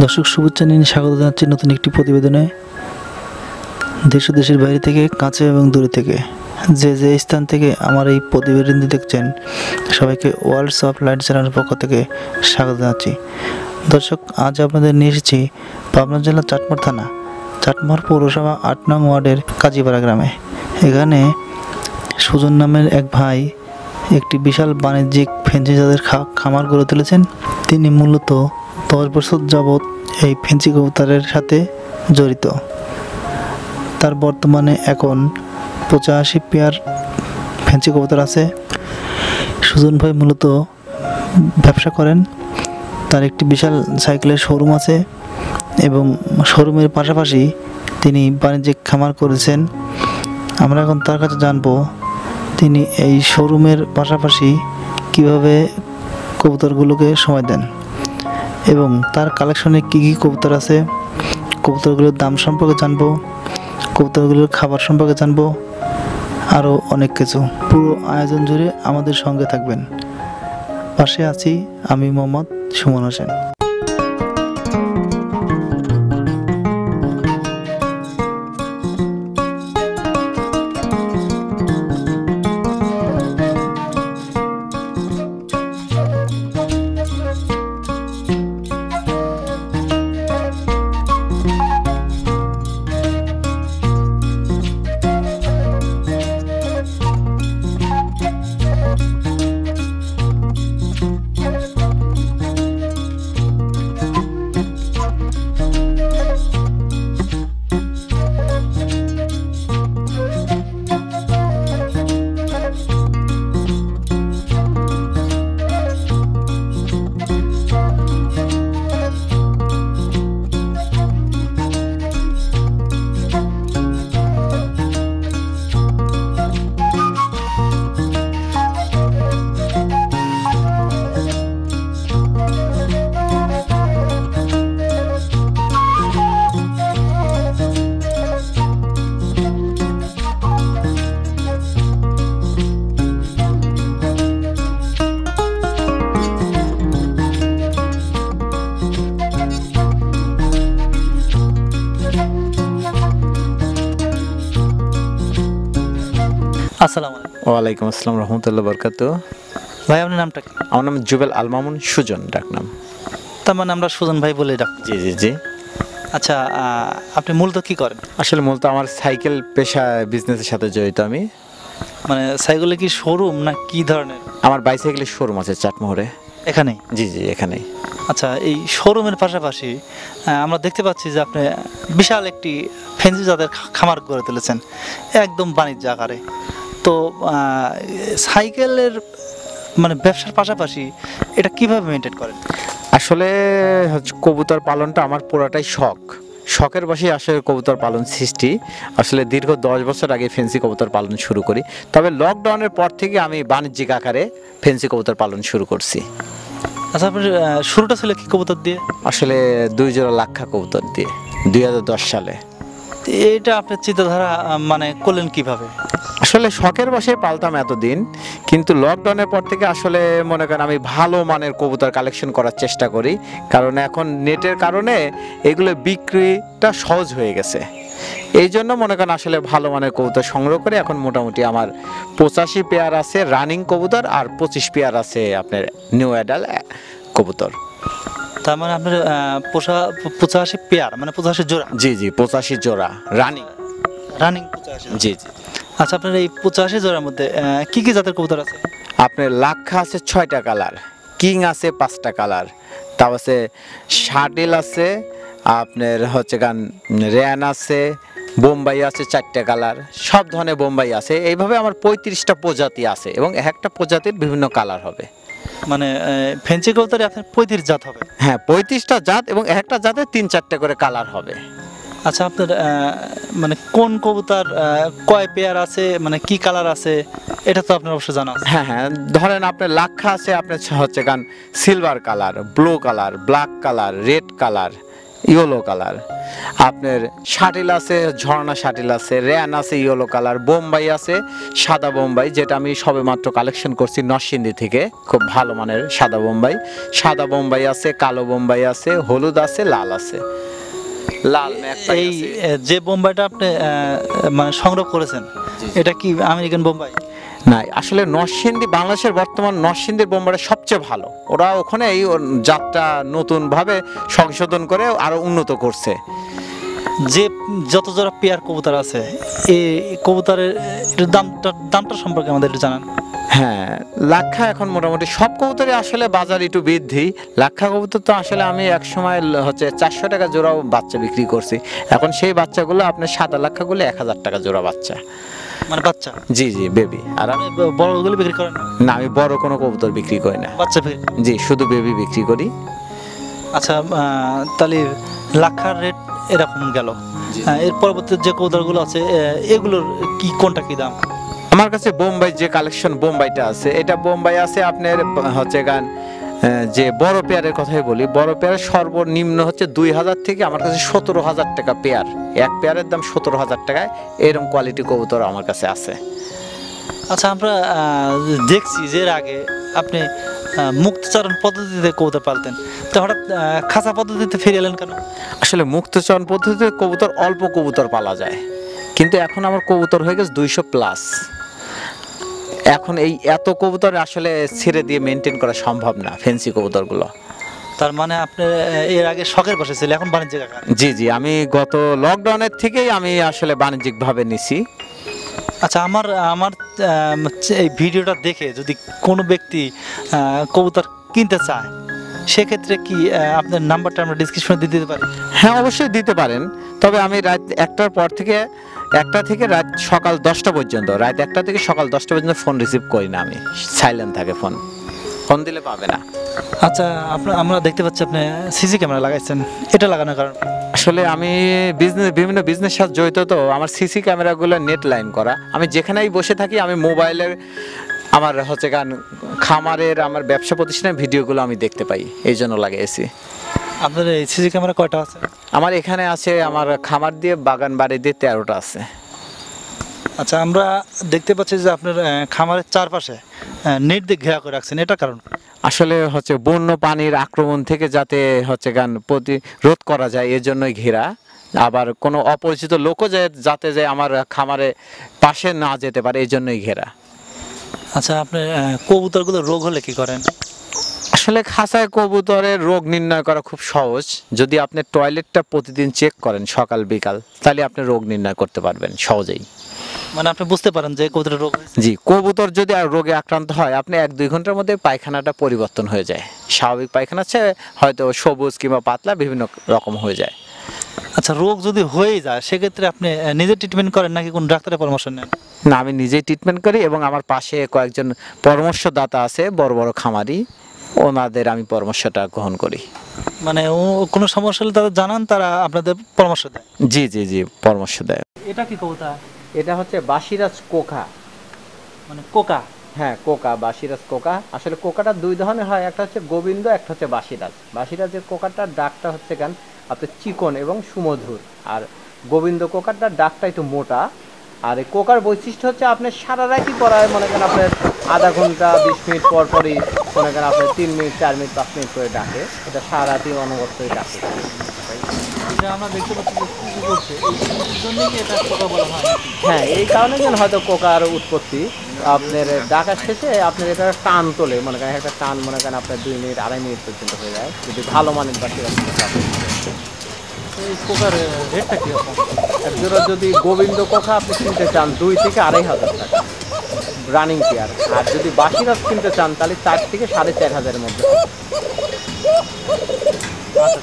দর্শক শুভেচ্ছা নিয়ে স্বাগত জানাচ্ছি নতুন একটি প্রতিবেদনে। দেশ ও দেশের বাইরে থেকে, কাছে এবং দূরে থেকে। যে যে স্থান থেকে আমার এই প্রতিবেদনটি দেখছেন, সবাইকে ওয়ার্ল্ডস অফ লাইট চ্যানেলের পক্ষ থেকে স্বাগত জানাচ্ছি। দর্শক, আজ আপনাদের নিয়ে এসেছি পাবনা জেলার চাটমার থানা, চাটমার পৌরসভা আট নং ওয়ার্ডের কাজীপাড়া গ্রামে। এখানে সুজন নামের এক ভাই একটি বিশাল বাণিজ্যিক ফেন্সি খা- খামার গড়ে তুলেছেন। তিনি মূলত দশ বছর যাবৎ এই ফেন্সি কবুতরের সাথে জড়িত। তার বর্তমানে এখন পঁচাশি পেয়ার ফেন্সি কবুতর আছে। সুজন ভাই মূলত ব্যবসা করেন। তার একটি বিশাল সাইকেলের শোরুম আছে এবং শোরুমের পাশাপাশি তিনি বাণিজ্যিক খামার করেছেন। আমরা এখন তার কাছে জানব তিনি এই শোরুমের পাশাপাশি কীভাবে কবুতরগুলোকে সময় দেন। এবং তার কালেকশনে কী কী কবুতর আছে? কবুতরগুলোর দাম সম্পর্কে জানব, কবুতরগুলোর খাবার সম্পর্কে জানব, আরও অনেক কিছু। পুরো আয়োজন জুড়ে আমাদের সঙ্গে থাকবেন। পাশে আছি আমি মোহাম্মদ সুমন হোসেন। আসসালামু আলাইকুম। ওয়ালাইকুম আসসালাম রহমতুল্লাহ বরকাত। ভাই আপনার নামটা কি? আমার নাম জুবেল আল মামুন সুজন ডাকনাম। তার মানে আমরা সুজন ভাই বলে ডাক জি জি জি। আচ্ছা আপনি মূলত কি করেন? আসলে মূলত আমার সাইকেল পেশা বিজনেসের সাথে জড়িত আমি। মানে সাইকেলে কি শোরুম না কি ধরনের? আমার বাইসাইকেলের শোরুম আছে চাটমোহরে। এখানে? জি জি এখানেই আচ্ছা এই শোরুমের পাশাপাশি আমরা দেখতে পাচ্ছি যে আপনি বিশাল একটি ফেন্সি জাতের খামার গড়ে তুলেছেন। একদম বাণিজ্য আকারে। তো সাইকেলের মানে ব্যবসার পাশাপাশি এটা কীভাবে মেনটেন করেন? আসলে কবুতর পালনটা আমার পুরাটাই শখ। শখের বসে আসলে কবুতর পালন সৃষ্টি। আসলে দীর্ঘ দশ বছর আগে ফেন্সি কবুতর পালন শুরু করি। তবে লকডাউনের পর থেকে আমি বাণিজ্যিক আকারে ফেন্সি কবুতর পালন শুরু করছি। আচ্ছা আপনার শুরুটা ছিল কি কবুতর দিয়ে? আসলে দুই জোড়া লাক্ষা কবুতর দিয়ে দুই হাজার দশ সালে। এটা আপনার চিন্তাধারা মানে করলেন কীভাবে? আসলে শখের বসে পালতাম এতদিন, কিন্তু লকডাউনের পর থেকে আসলে মনে করেন আমি ভালো মানের কবুতর কালেকশন করার চেষ্টা করি, কারণ এখন নেটের কারণে এগুলো বিক্রিটা সহজ হয়ে গেছে। এই জন্য মনে করেন আসলে ভালো মানের কবুতর সংগ্রহ করে, এখন মোটামুটি আমার পঁচাশি পেয়ার আছে রানিং কবুতর আর পঁচিশ পেয়ার আছে আপনার নিউ অ্যাডাল কবুতর। তার মানে আপনার পোষা পঁচাশি পেয়ার মানে পঁচাশি জোড়া? জি জি পঁচাশি জোড়া রানিং। রানিং পঁচাশি জি জি। আচ্ছা আপনার এই পঁচাশি জোড়ার মধ্যে কি কি জাতের কবুতর আছে? আপনার লাক্ষা আছে ছয়টা কালার কিং আছে পাঁচটা কালার তাও আছে শার্টেল আছে আপনার হচ্ছে গান র্যান আছে বোম্বাই আছে চারটে কালার সব ধরনের বোম্বাই আছে। এইভাবে আমার পঁয়ত্রিশটা প্রজাতি আছে এবং এক একটা প্রজাতির বিভিন্ন কালার হবে। মানে ফেন্সি কবুতরে আপনার পঁয়ত্রিশ জাত হবে। হ্যাঁ পঁয়ত্রিশটা জাত এবং একটা জাতে তিন চারটে করে কালার হবে। আচ্ছা আপনার মানে কোন কবুতর কয় পেয়ার আছে মানে কি কালার আছে এটা তো আপনার অবশ্যই জানা হ্যাঁ হ্যাঁ ধরেন আপনার লাক্ষা আছে আপনার হচ্ছে গান silver colour blue colour black colour red colour. Yellow colour. আপনার শাটিল আছে ঝর্ণা শাটিল আছে র্যান আছে ইয়েলো কালার বোম্বাই আছে সাদা বোম্বাই যেটা আমি সবেমাত্র কালেকশন করছি নরসিংদী থেকে। খুব ভালো মানের সাদা বোম্বাই। সাদা বোম্বাই আছে কালো বোম্বাই আছে হলুদ আছে লাল আছে। লাল এই যে বোম্বাইটা আপনি মানে সংগ্রহ করেছেন এটা কি আমেরিকান বোম্বাই? না আসলে নরসিংদী বাংলাদেশের বর্তমান নরসিংদীর বোম্বাটা সবচেয়ে ভালো। ওরা ওখানে এই জাতটা নতুনভাবে সংশোধন করে আরও উন্নত করছে। যে যত জোড়া পেয়ার কবুতর আছে এই কবুতরের দামটা দামটা সম্পর্কে আমাদের একটু জানান। হ্যাঁ লাক্ষা এখন মোটামুটি সব কবুতরে আসলে বাজার একটু বৃদ্ধি। লাক্ষা কবুতর তো আসলে আমি এক সময় হচ্ছে চারশো টাকা জোড়াও বাচ্চা বিক্রি করছি। এখন সেই বাচ্চাগুলো আপনার সাদা লাক্ষাগুলো এক হাজার টাকা জোড়া বাচ্চা। মানে বাচ্চা? জি জি বেবি আর আমি বড়গুলো বিক্রি করেন না? আমি বড় কোনো কবুতর বিক্রি করি না। বাচ্চা জি শুধু বেবি বিক্রি করি। আচ্ছা তাহলে লাখার রেট এরকম গেল। এর পরবর্তী যে কবুতরগুলো আছে এগুলোর কি কোনটা কি দাম? আমার কাছে বোম্বাই যে কালেকশন বোম্বাইটা আছে এটা বোম্বাই আছে আপনার হচ্ছে গান যে বড় পেয়ারের কথাই বলি বড় পেয়ারের সর্বনিম্ন হচ্ছে দুই হাজার থেকে আমার কাছে সতেরো হাজার টাকা পেয়ার। এক পেয়ারের দাম সতেরো হাজার টাকায় এরকম কোয়ালিটি কবুতর আমার কাছে আছে। আচ্ছা আমরা দেখছি যে এর আগে আপনি মুক্তচারণ পদ্ধতিতে কবুতর পালতেন। তো হঠাৎ খাঁচা পদ্ধতিতে ফিরে এলেন কেন? আসলে মুক্তচরণ পদ্ধতিতে কবুতর অল্প কবুতর পালা যায়। কিন্তু এখন আমার কবুতর হয়ে গেছে দুইশো প্লাস এখন এই এত কবুতর আসলে ছেড়ে দিয়ে মেনটেন করা সম্ভব না ফেন্সি কবুতরগুলো। তার মানে আপনি এর আগে শখের বসে ছিল এখন বাণিজ্যিক আকারে। জি জি আমি গত লকডাউনের থেকেই আমি আসলে বাণিজ্যিকভাবে নিছি। আচ্ছা আমার আমার আম, এই ভিডিওটা দেখে যদি কোনো ব্যক্তি কবুতর কিনতে চায় সেক্ষেত্রে কি আপনার নাম্বারটা আমরা ডিসক্রিপশনে দিয়ে দিতে পারি? হ্যাঁ অবশ্যই দিতে পারেন। তবে আমি রাত একটার পর থেকে একটা থেকে রাত সকাল দশটা পর্যন্ত রাত একটা থেকে সকাল দশটা পর্যন্ত ফোন রিসিভ করি না আমি। সাইলেন্ট থাকে ফোন ফোন দিলে পাবে না। আচ্ছা আপনার আমরা দেখতে পাচ্ছি আপনি সিসি ক্যামেরা লাগাইছেন। এটা লাগানোর কারণ? আসলে আমি বিজনেস বিভিন্ন বিজনেস সাথে জড়িত তো আমার সিসি ক্যামেরাগুলো নেট লাইন করা। আমি যেখানেই বসে থাকি আমি মোবাইলের আমার হচ্ছে গান খামারের আমার ব্যবসা প্রতিষ্ঠানের ভিডিওগুলো আমি দেখতে পাই। এই জন্য লাগিয়েছি আপনার সিসি ক্যামেরা কয়টা আছে? আমার এখানে আছে আমার খামার দিয়ে বাগান বাড়ি দিয়ে তেরোটা আছে। আচ্ছা আমরা দেখতে পাচ্ছি যে আপনার খামারের চারপাশে নেট দিয়ে ঘেরা করে রাখছেন। এটা কারণ? আসলে হচ্ছে বন্য পানির আক্রমণ থেকে যাতে হচ্ছে গান প্রতিরোধ করা যায় এর জন্যই ঘেরা। আবার কোনো অপরিচিত লোকও যে যাতে যে আমার খামারে পাশে না যেতে পারে এই জন্যই ঘেরা। আচ্ছা আপনি কবুতরগুলো রোগ হলে কি করেন? আসলে খাঁচায় কবুতরের রোগ নির্ণয় করা খুব সহজ। যদি আপনি টয়লেটটা প্রতিদিন চেক করেন সকাল বিকাল তাহলে আপনি রোগ নির্ণয় করতে পারবেন সহজেই। মানে আপনি বুঝতে পারেন যে কবুতরের রোগ জি কবুতর যদি আর রোগে আক্রান্ত হয় আপনি এক দুই ঘণ্টার মধ্যে পায়খানাটা পরিবর্তন হয়ে যায়। স্বাভাবিক পায়খানা চেয়ে হয়তো সবুজ কিংবা পাতলা বিভিন্ন রকম হয়ে যায়। আচ্ছা রোগ যদি হয়েই যায় সেক্ষেত্রে আপনি নিজে ট্রিটমেন্ট করেন নাকি কোন ডাক্তারের পরামর্শ নেন? না আমি নিজেই ট্রিটমেন্ট করি এবং আমার পাশে কয়েকজন পরামর্শদাতা আছে বড় বড় খামারি। ওনাদের আমি পরামর্শটা গ্রহণ করি। মানে কোনো সমস্যা হলে তারা জানান তারা আপনাদের পরামর্শ দেয়। জি জি জি পরামর্শ দেয়। এটা কি কবুতর? এটা হচ্ছে বাসিরাজ কোকা। মানে কোকা? হ্যাঁ কোকা বাসিরাজ কোকা। আসলে কোকাটা দুই ধরনের হয় একটা হচ্ছে গোবিন্দ একটা হচ্ছে বাসিরাজ। বাসিরাজের কোকাটার ডাকটা হচ্ছে গান আপনার চিকন এবং সুমধুর। আর গোবিন্দ কোকারটার ডাকটা একটু মোটা। আর এই কোকার বৈশিষ্ট্য হচ্ছে আপনার সারা রাতই পড়ায় মনে করেন আপনার আধা ঘণ্টা বিশ মিনিট পর পরই মনে করেন আপনার তিন মিনিট চার মিনিট পাঁচ মিনিট করে ডাকে। এটা সারা রাতই অনবরতই ডাকে। আমরা দেখতে পাচ্ছি হয়? এই কারণে যেন হয়তো কোকার উৎপত্তি। আপনার ডাকা শেষে আপনার এটা টান তোলে। মনে করেন একটা টান মনে করেন আপনার দুই মিনিট আড়াই মিনিট পর্যন্ত হয়ে যায়। যদি ভালো মানের এই কোকার রেটটা কি রকম একজোড়া যদি গোবিন্দ কোকা আপনি কিনতে চান দুই থেকে আড়াই হাজার টাকা। রানিং চেয়ার আর যদি বাসি রাস কিনতে চান, তাহলে চার থেকে সাড়ে চার হাজারের মধ্যে। আচ্ছা।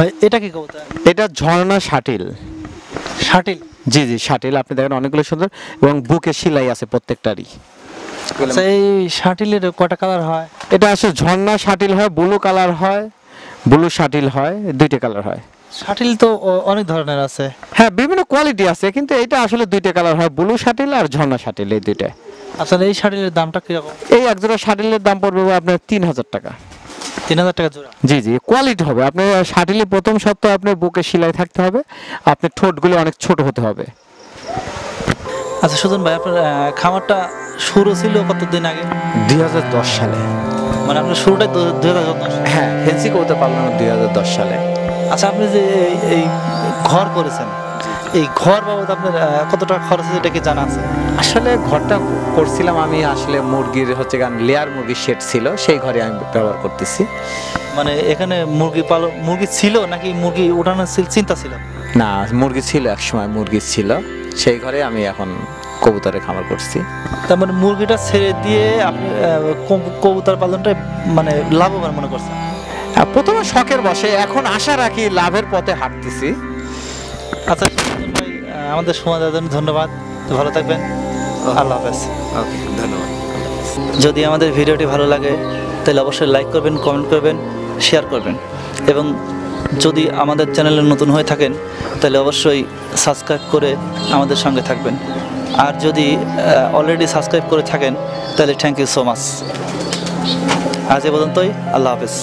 ভাই এটা কি কবুতর? এটা ঝর্ণা শাটিল। শাটিল? জি জি শাটিল। আপনি দেখেন অনেকগুলো সুন্দর এবং বুকে সেলাই আছে প্রত্যেকটারই। আচ্ছা এই শাটিলের কটা কালার হয়? এটা আসলে ঝর্ণা শাটিল হয় ব্লু কালার হয় ব্লু শাটিল হয় দুইটা কালার হয়। শাটিল তো অনেক ধরনের আছে। হ্যাঁ বিভিন্ন কোয়ালিটি আছে কিন্তু এটা আসলে দুইটা কালার হয় ব্লু শাটিল আর ঝর্ণা শাটিল এই দুইটা আসলে এই শাটিলের দামটা কীরকম? এই একজোড়া শাটিলের দাম পড়বে আপনার তিন হাজার টাকা। তিন হাজার টাকা জোড়া। জি জি কোয়ালিটি হবে। আপনার শাটিলে প্রথম সপ্তাহে আপনার বুকে সেলাই থাকতে হবে। আপনার ঠোঁটগুলো অনেক ছোট হতে হবে। আচ্ছা সুজন ভাই আপনার খামারটা শুরু ছিল কতদিন আগে? দুই হাজার দশ সালে। মানে আপনার শুরুটাই দুই হাজার দশ। হ্যাঁ ফেন্সি কবুতর পালন দুই সালে। আচ্ছা আপনি যে এই- এই ঘর করেছেন এই ঘর বাবদ আপনার কত টাকা খরচ হয়েছে এটা কি জানা আছে? আসলে ঘরটা করছিলাম আমি আসলে মুরগির হচ্ছে গান লেয়ার মুরগির শেড ছিল সেই ঘরে আমি ব্যবহার করতেছি। মানে এখানে মুরগি পালন মুরগি ছিল নাকি মুরগি ওঠানোর চিন্তা ছিল? না মুরগি ছিল এক সময় মুরগি ছিল। সেই ঘরে আমি এখন কবুতরের খামার করছি। তার মানে মুরগিটা ছেড়ে দিয়ে আপনি কবুতর পালনটা মানে লাভবান মনে করছেন? প্রথমে শখের বসে এখন আশা রাখি লাভের পথে হাঁটতেছি। আচ্ছা। আমাদের সময় দেওয়ার জন্য ধন্যবাদ। ভালো থাকবেন। আল্লাহ হাফেজ। ওকে ধন্যবাদ। যদি আমাদের ভিডিওটি ভালো লাগে তাহলে অবশ্যই লাইক করবেন কমেন্ট করবেন শেয়ার করবেন। এবং যদি আমাদের চ্যানেলে নতুন হয়ে থাকেন তাহলে অবশ্যই সাবস্ক্রাইব করে আমাদের সঙ্গে থাকবেন। আর যদি অলরেডি সাবস্ক্রাইব করে থাকেন তাহলে থ্যাংক ইউ সো মাচ আজ এ পর্যন্তই। আল্লাহ হাফেজ।